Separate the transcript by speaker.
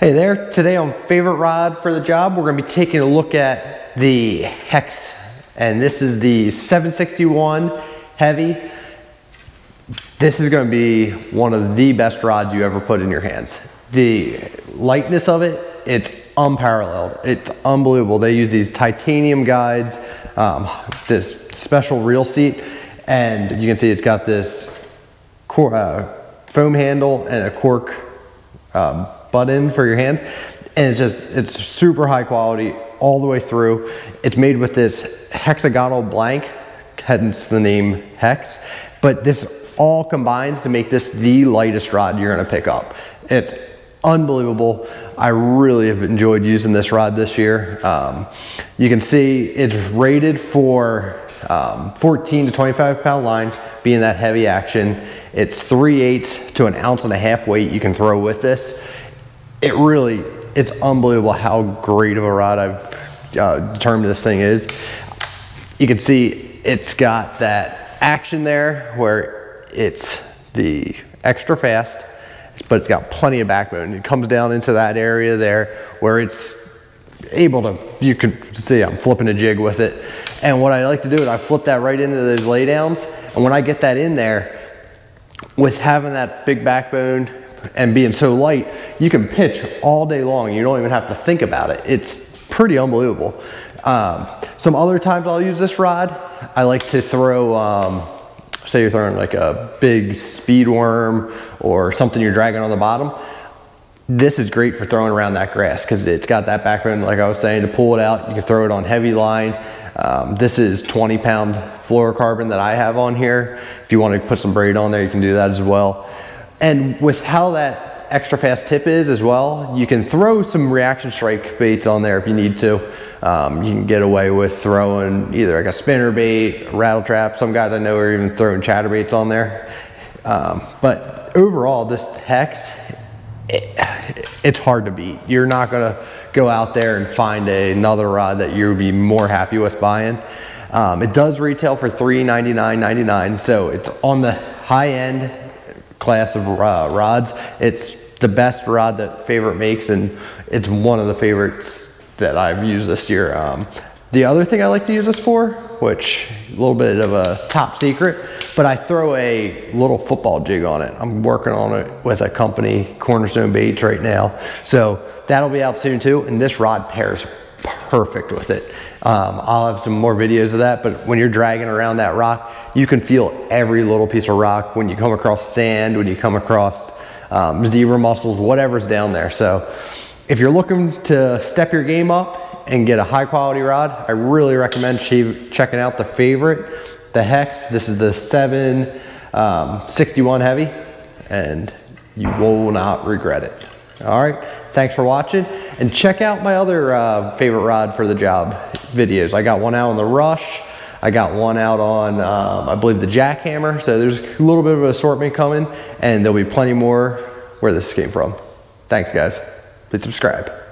Speaker 1: Hey there, today on Favorite Rod for the Job, we're gonna be taking a look at the Hex. And this is the 761 Heavy. This is gonna be one of the best rods you ever put in your hands. The lightness of it, it's unparalleled. It's unbelievable. They use these titanium guides, um, this special reel seat, and you can see it's got this uh, foam handle and a cork um, button for your hand. And it's just, it's super high quality all the way through. It's made with this hexagonal blank, hence the name Hex. But this all combines to make this the lightest rod you're gonna pick up. It's unbelievable. I really have enjoyed using this rod this year. Um, you can see it's rated for um, 14 to 25 pound line, being that heavy action. It's 3 eighths to an ounce and a half weight you can throw with this it really, it's unbelievable how great of a rod I've uh, determined this thing is. You can see it's got that action there where it's the extra fast, but it's got plenty of backbone. It comes down into that area there where it's able to, you can see I'm flipping a jig with it. And what I like to do is I flip that right into those laydowns. And when I get that in there, with having that big backbone and being so light, you can pitch all day long. You don't even have to think about it. It's pretty unbelievable. Um, some other times I'll use this rod. I like to throw, um, say you're throwing like a big speed worm or something you're dragging on the bottom. This is great for throwing around that grass because it's got that backbone, like I was saying, to pull it out. You can throw it on heavy line. Um, this is 20 pound fluorocarbon that I have on here. If you want to put some braid on there, you can do that as well. And with how that extra fast tip is as well, you can throw some reaction strike baits on there if you need to. Um, you can get away with throwing either like a spinner bait, rattle trap. Some guys I know are even throwing chatter baits on there. Um, but overall, this hex, it, it's hard to beat. You're not gonna go out there and find a, another rod that you'll be more happy with buying. Um, it does retail for $399.99, so it's on the high end class of uh, rods. It's the best rod that Favorite makes and it's one of the favorites that I've used this year. Um, the other thing I like to use this for, which a little bit of a top secret, but I throw a little football jig on it. I'm working on it with a company, Cornerstone Baits right now. So that'll be out soon too. And this rod pairs perfect with it. Um, I'll have some more videos of that, but when you're dragging around that rock, you can feel every little piece of rock when you come across sand, when you come across um, zebra mussels, whatever's down there. So if you're looking to step your game up and get a high quality rod, I really recommend checking out the favorite, the Hex. This is the 761 um, heavy and you will not regret it. All right, thanks for watching and check out my other uh, favorite rod for the job videos. I got one out on the Rush, I got one out on, um, I believe the jackhammer. So there's a little bit of an assortment coming and there'll be plenty more where this came from. Thanks guys. Please subscribe.